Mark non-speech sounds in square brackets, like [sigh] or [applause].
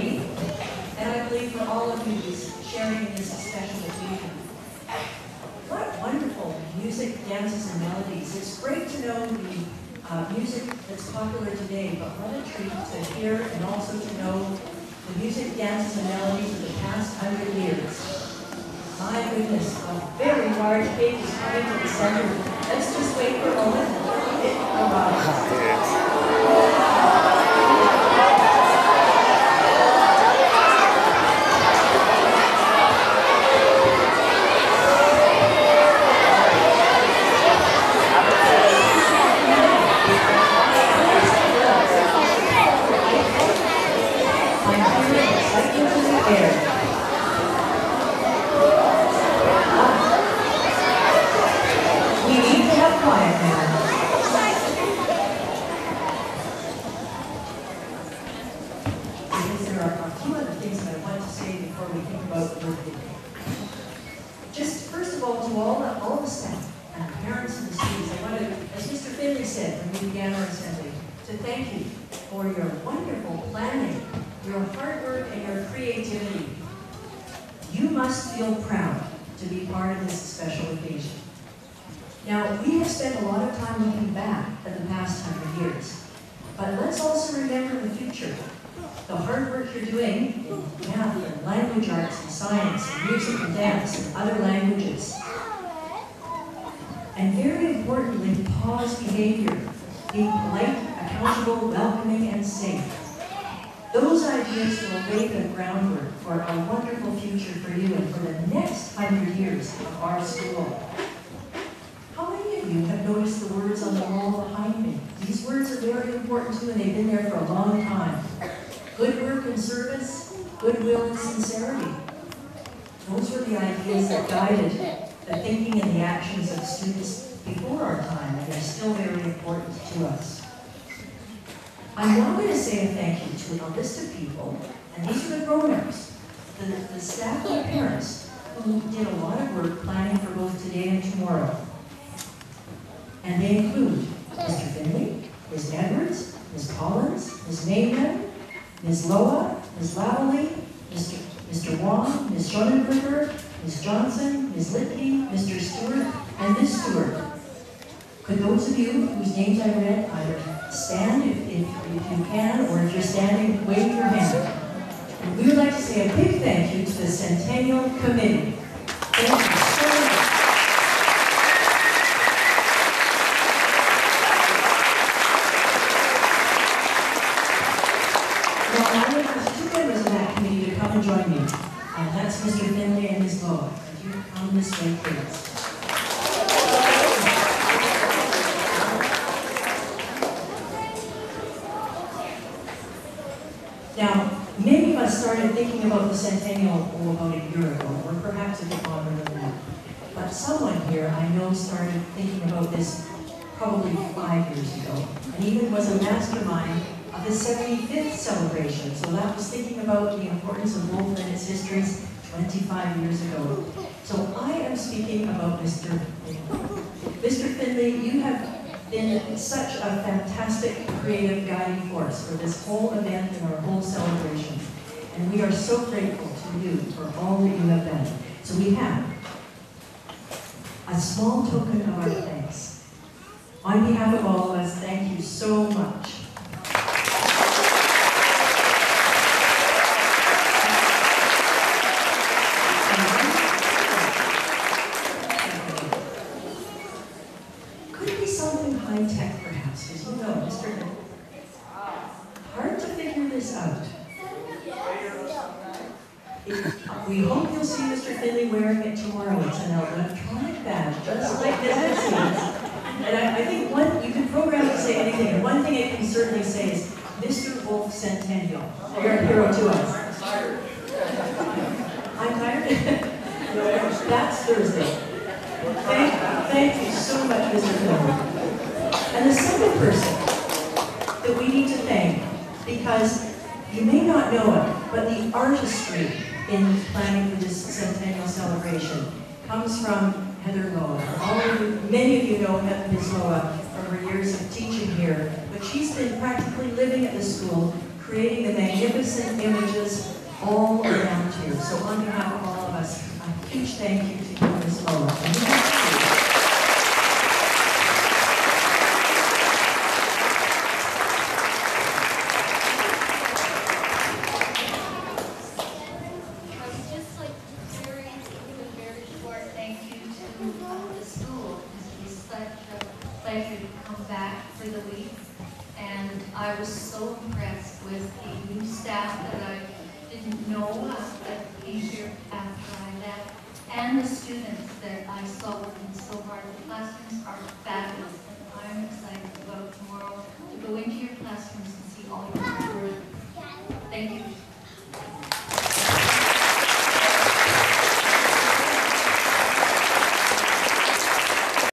me, and I believe for all of you sharing this special occasion. What wonderful music, dances, and melodies. It's great to know the uh, music that's popular today, but what a treat to hear and also to know the music, dances, and melodies of the past hundred years. My goodness, a very large page is coming to the center. Let's just wait for a moment. It arrives. Said when we began our assembly, to thank you for your wonderful planning, your hard work, and your creativity. You must feel proud to be part of this special occasion. Now, we have spent a lot of time looking back at the past hundred years, but let's also remember the future. The hard work you're doing in math and language arts and science and music and dance and other languages. And very importantly, PAWS behavior. Be polite, accountable, welcoming, and safe. Those ideas will lay the groundwork for a wonderful future for you and for the next hundred years of our school. How many of you have noticed the words on the wall behind me? These words are very important to too, and they've been there for a long time. Good work and service, goodwill and sincerity. Those were the ideas that guided the thinking and the actions of students before our time, and they're still very important to us. I'm now going to say a thank you to a list of people, and these are the grown-ups, the, the staff and the parents, who did a lot of work planning for both today and tomorrow. And they include Mr. Finley, Ms. Edwards, Ms. Collins, Ms. Mayhew, Ms. Loa, Ms. Lavalley, Mr. Mr. Wong, Ms. Schonenberger, Ms. Johnson, Ms. Litke, Mr. Stewart, and Ms. Stewart. Could those of you whose names I read either stand if, if, if you can, or if you're standing, wave your hand. And we would like to say a big thank you to the Centennial Committee. Thank you so much. Now, I would ask two members of that committee to come and join me. Uh, and that's Mr. Finley and Ms. Lowe. Could you come this way, please? Now, many of us started thinking about the centennial oh, about a year ago, or perhaps a bit longer than that. But someone here I know started thinking about this probably five years ago, and even was a mastermind of the 75th celebration. So that was thinking about the importance of Wolfe and its histories 25 years ago. So I am speaking about Mr. Finley. Mr. Finley, you have been such a fantastic creative guiding force for this whole event and our whole celebration. And we are so grateful to you for all that you have done. So we have a small token of our thanks. On behalf of all of us, thank you so much. Could it be something high-tech perhaps, because you know, Mr. Hill, hard to figure this out. We hope you'll see Mr. Finley wearing it tomorrow. It's an electronic badge, just like this it. And I, I think one, you can program it to say anything, and one thing it can certainly say is, Mr. Wolfe Centennial, you're a hero to us. I'm tired? [laughs] That's Thursday. Thank, thank you so much, Mr. Phil. And the second person that we need to thank, because you may not know it, but the artistry in planning for this centennial celebration comes from Heather Loa. All of you, many of you know Ms. Loa from her years of teaching here, but she's been practically living at the school, creating the magnificent images all around here. So on behalf of all of us, a huge thank you to you, Ms. Muller. And thank you. I would just like to very, give a very short thank you to uh, the school. It was such a pleasure to come back for the week. And I was so impressed with the new staff that I didn't know that came here after I left. And the students that I saw working so hard. The classrooms are fabulous. And I'm excited about tomorrow to go into your classrooms and see all your